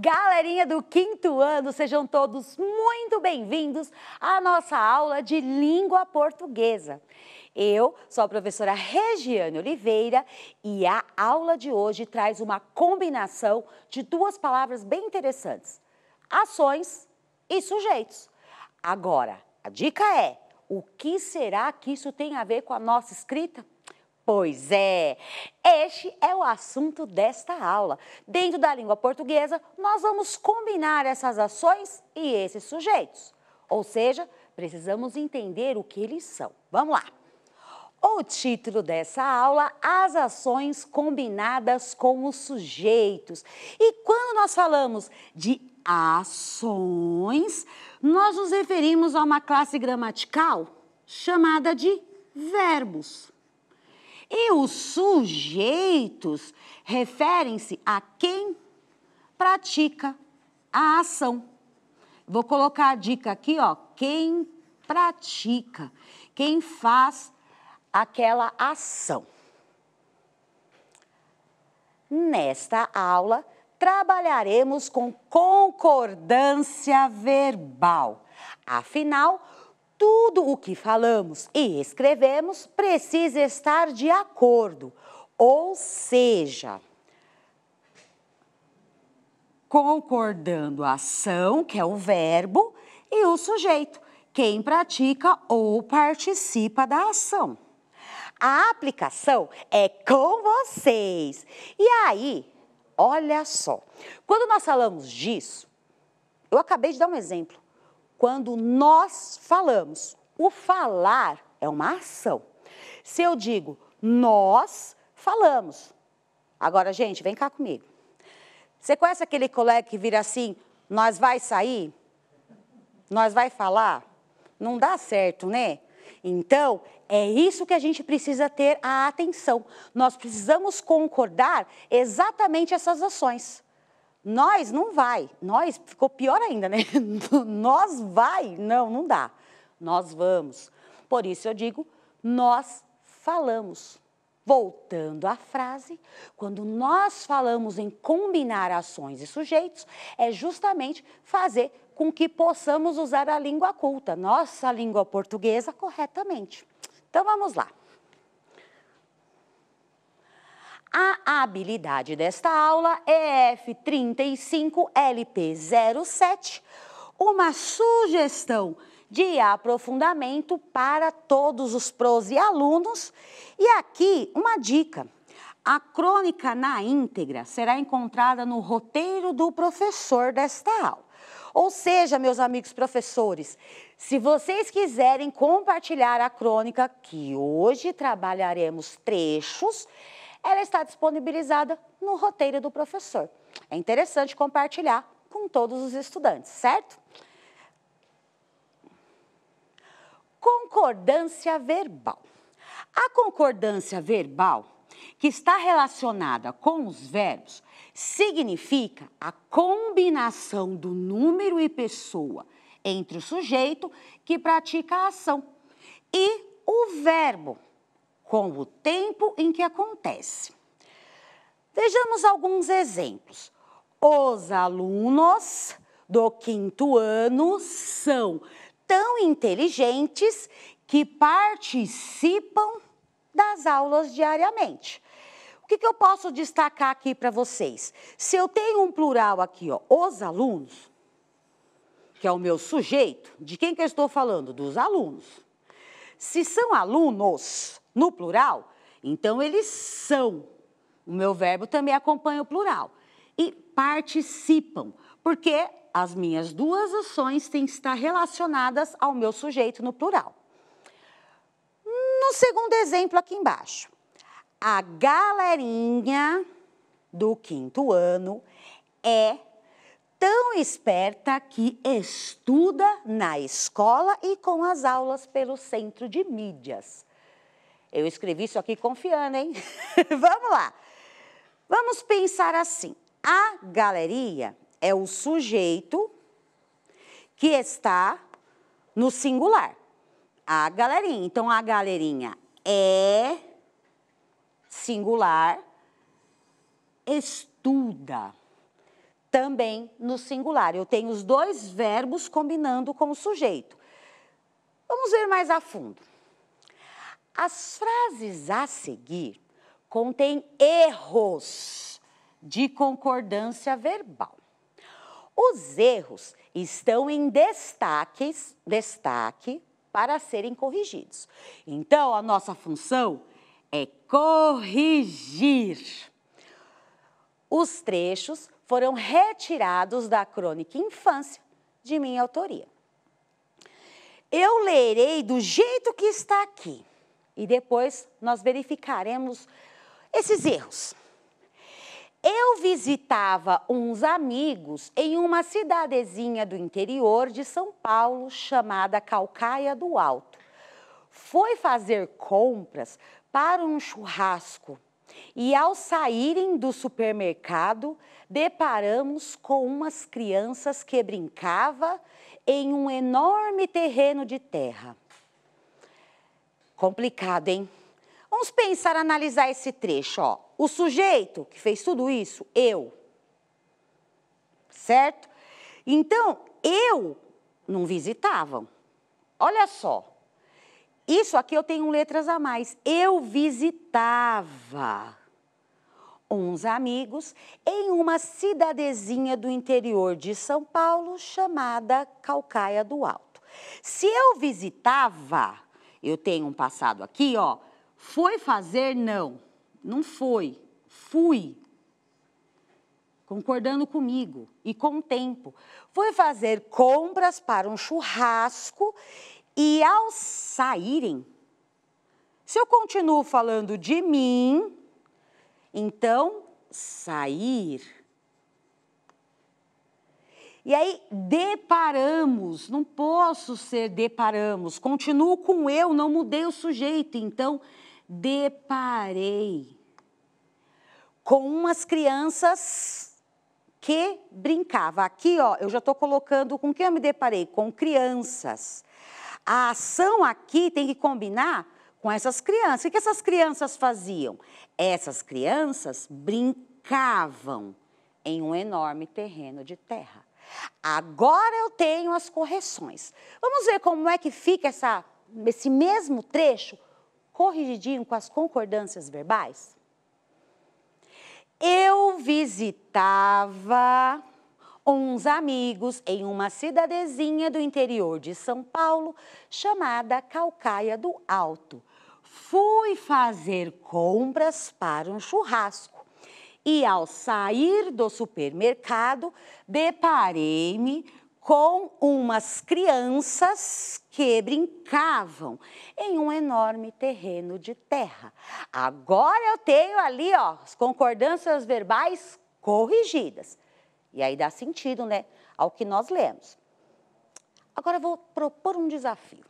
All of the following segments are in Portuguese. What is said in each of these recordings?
Galerinha do quinto ano, sejam todos muito bem-vindos à nossa aula de língua portuguesa. Eu sou a professora Regiane Oliveira e a aula de hoje traz uma combinação de duas palavras bem interessantes: ações e sujeitos. Agora, a dica é: o que será que isso tem a ver com a nossa escrita? Pois é, este é o assunto desta aula. Dentro da língua portuguesa, nós vamos combinar essas ações e esses sujeitos. Ou seja, precisamos entender o que eles são. Vamos lá. O título dessa aula, as ações combinadas com os sujeitos. E quando nós falamos de ações, nós nos referimos a uma classe gramatical chamada de verbos. E os sujeitos referem-se a quem pratica a ação. Vou colocar a dica aqui, ó, quem pratica, quem faz aquela ação. Nesta aula, trabalharemos com concordância verbal. Afinal, tudo o que falamos e escrevemos precisa estar de acordo, ou seja, concordando a ação, que é o verbo, e o sujeito, quem pratica ou participa da ação. A aplicação é com vocês. E aí, olha só, quando nós falamos disso, eu acabei de dar um exemplo quando nós falamos. O falar é uma ação. Se eu digo nós falamos. Agora, gente, vem cá comigo. Você conhece aquele colega que vira assim, nós vai sair? Nós vai falar? Não dá certo, né? Então, é isso que a gente precisa ter a atenção. Nós precisamos concordar exatamente essas ações. Nós não vai, nós ficou pior ainda, né? nós vai, não, não dá. Nós vamos. Por isso eu digo, nós falamos. Voltando à frase, quando nós falamos em combinar ações e sujeitos, é justamente fazer com que possamos usar a língua culta, nossa língua portuguesa, corretamente. Então vamos lá. A habilidade desta aula é F35LP07, uma sugestão de aprofundamento para todos os pros e alunos. E aqui uma dica. A crônica na íntegra será encontrada no roteiro do professor desta aula. Ou seja, meus amigos professores, se vocês quiserem compartilhar a crônica, que hoje trabalharemos trechos, ela está disponibilizada no roteiro do professor. É interessante compartilhar com todos os estudantes, certo? Concordância verbal. A concordância verbal, que está relacionada com os verbos, significa a combinação do número e pessoa entre o sujeito que pratica a ação e o verbo com o tempo em que acontece. Vejamos alguns exemplos. Os alunos do quinto ano são tão inteligentes que participam das aulas diariamente. O que, que eu posso destacar aqui para vocês? Se eu tenho um plural aqui, ó, os alunos, que é o meu sujeito, de quem que eu estou falando? Dos alunos. Se são alunos, no plural, então eles são. O meu verbo também acompanha o plural. E participam, porque as minhas duas ações têm que estar relacionadas ao meu sujeito no plural. No segundo exemplo aqui embaixo, a galerinha do quinto ano é tão esperta que estuda na escola e com as aulas pelo centro de mídias. Eu escrevi isso aqui confiando, hein? Vamos lá. Vamos pensar assim. A galeria é o sujeito que está no singular. A galerinha. Então, a galerinha é singular, estuda. também no singular. Eu tenho os dois verbos combinando com o sujeito. Vamos ver mais a fundo. As frases a seguir contêm erros de concordância verbal. Os erros estão em destaques, destaque para serem corrigidos. Então, a nossa função é corrigir. Os trechos foram retirados da crônica Infância de minha autoria. Eu lerei do jeito que está aqui e depois nós verificaremos esses erros. Eu visitava uns amigos em uma cidadezinha do interior de São Paulo chamada Calcaia do Alto. Foi fazer compras para um churrasco e, ao saírem do supermercado, deparamos com umas crianças que brincavam em um enorme terreno de terra. Complicado, hein? Vamos pensar, analisar esse trecho, ó. O sujeito que fez tudo isso, eu. Certo? Então, eu não visitavam. Olha só. Isso aqui eu tenho letras a mais. Eu visitava uns amigos em uma cidadezinha do interior de São Paulo chamada Calcaia do Alto. Se eu visitava, eu tenho um passado aqui, ó. Foi fazer? Não. Não foi. Fui. Concordando comigo e com o tempo. Foi fazer compras para um churrasco e ao saírem, se eu continuo falando de mim, então sair e aí deparamos, não posso ser deparamos, continuo com eu, não mudei o sujeito, então deparei com umas crianças que brincavam. Aqui, ó, eu já estou colocando com quem eu me deparei? Com crianças. A ação aqui tem que combinar com essas crianças. O que essas crianças faziam? Essas crianças brincavam em um enorme terreno de terra. Agora eu tenho as correções. Vamos ver como é que fica essa, esse mesmo trecho corrigidinho com as concordâncias verbais? Eu visitava uns amigos em uma cidadezinha do interior de São Paulo chamada Calcaia do Alto. Fui fazer compras para um churrasco e ao sair do supermercado, deparei-me com umas crianças que brincavam em um enorme terreno de terra. Agora eu tenho ali, ó, as concordâncias verbais corrigidas. E aí dá sentido, né, ao que nós lemos. Agora vou propor um desafio.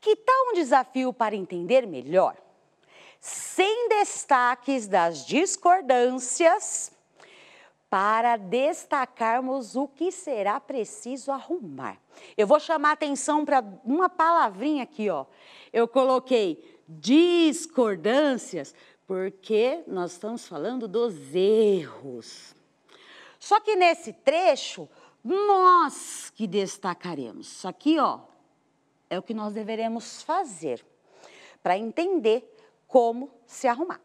Que tal um desafio para entender melhor sem destaques das discordâncias, para destacarmos o que será preciso arrumar. Eu vou chamar atenção para uma palavrinha aqui, ó. Eu coloquei discordâncias porque nós estamos falando dos erros. Só que nesse trecho, nós que destacaremos. Isso aqui, ó, é o que nós deveremos fazer para entender como se arrumar.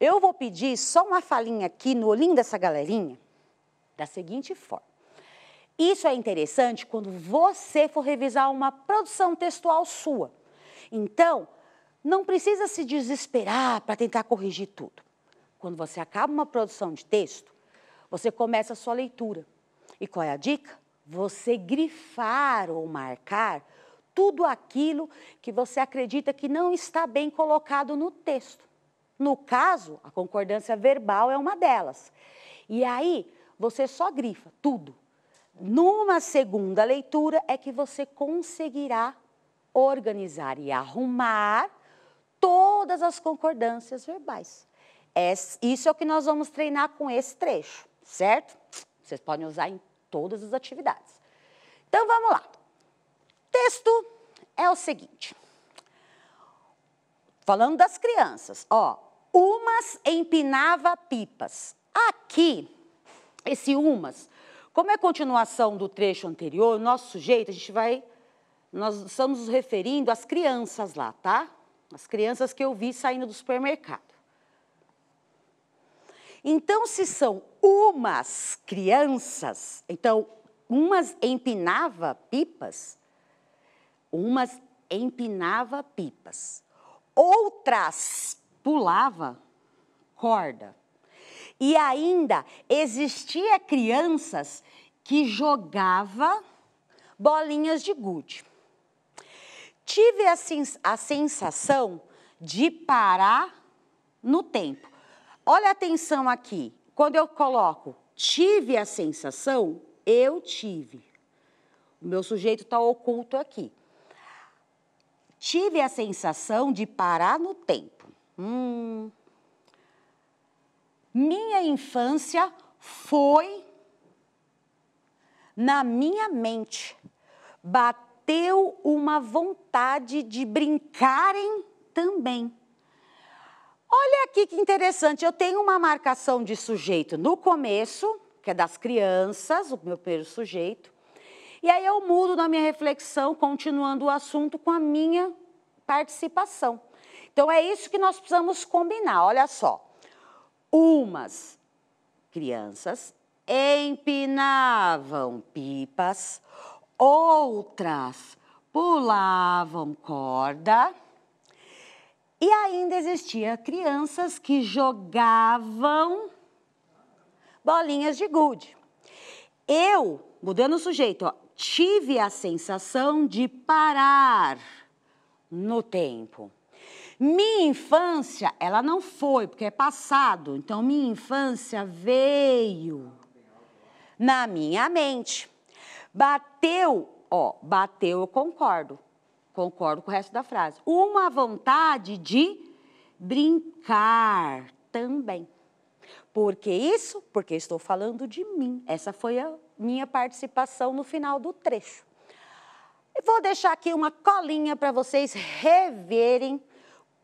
Eu vou pedir só uma falinha aqui no olhinho dessa galerinha, da seguinte forma. Isso é interessante quando você for revisar uma produção textual sua. Então, não precisa se desesperar para tentar corrigir tudo. Quando você acaba uma produção de texto, você começa a sua leitura. E qual é a dica? Você grifar ou marcar tudo aquilo que você acredita que não está bem colocado no texto. No caso, a concordância verbal é uma delas. E aí, você só grifa tudo. Numa segunda leitura é que você conseguirá organizar e arrumar todas as concordâncias verbais. Isso é o que nós vamos treinar com esse trecho, certo? Vocês podem usar em todas as atividades. Então, vamos lá texto é o seguinte. Falando das crianças, ó, Umas empinava pipas. Aqui, esse umas, como é continuação do trecho anterior, nosso sujeito, a gente vai, nós estamos nos referindo às crianças lá, tá? As crianças que eu vi saindo do supermercado. Então, se são umas crianças, então, umas empinava pipas, umas empinava pipas, outras pulava corda. E ainda existia crianças que jogava bolinhas de gude. Tive a, a sensação de parar no tempo. Olha a atenção aqui. Quando eu coloco tive a sensação, eu tive. O meu sujeito está oculto aqui. Tive a sensação de parar no tempo. Hum. Minha infância foi na minha mente. Bateu uma vontade de brincarem também. Olha aqui que interessante, eu tenho uma marcação de sujeito no começo, que é das crianças, o meu primeiro sujeito, e aí eu mudo na minha reflexão, continuando o assunto com a minha participação. Então é isso que nós precisamos combinar, olha só. Umas crianças empinavam pipas, outras pulavam corda, e ainda existia crianças que jogavam bolinhas de gude. Eu, mudando o sujeito, ó, tive a sensação de parar no tempo. Minha infância, ela não foi, porque é passado. Então, minha infância veio na minha mente. Bateu, ó, bateu, eu concordo. Concordo com o resto da frase. Uma vontade de brincar também. Por que isso? Porque estou falando de mim. Essa foi a minha participação no final do trecho. Vou deixar aqui uma colinha para vocês reverem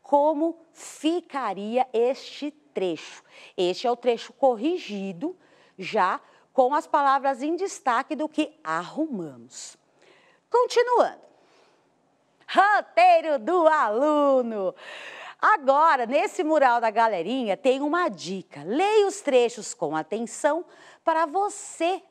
como ficaria este trecho. Este é o trecho corrigido, já com as palavras em destaque do que arrumamos. Continuando. Roteiro do aluno. Agora, nesse mural da galerinha, tem uma dica. Leia os trechos com atenção para você,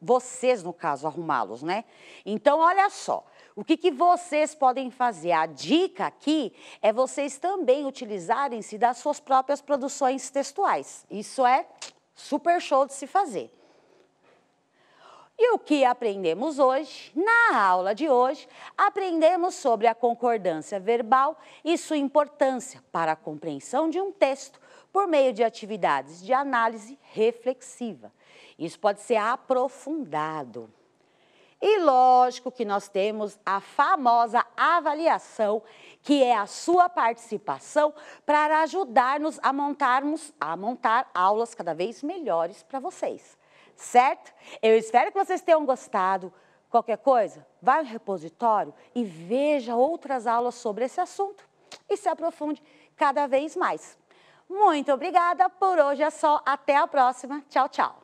vocês, no caso, arrumá-los, né? Então, olha só. O que, que vocês podem fazer? A dica aqui é vocês também utilizarem-se das suas próprias produções textuais. Isso é super show de se fazer. E o que aprendemos hoje? Na aula de hoje, aprendemos sobre a concordância verbal e sua importância para a compreensão de um texto por meio de atividades de análise reflexiva. Isso pode ser aprofundado. E lógico que nós temos a famosa avaliação, que é a sua participação para ajudar-nos a montarmos, a montar aulas cada vez melhores para vocês certo? Eu espero que vocês tenham gostado. Qualquer coisa, vai no repositório e veja outras aulas sobre esse assunto e se aprofunde cada vez mais. Muito obrigada, por hoje é só, até a próxima, tchau, tchau.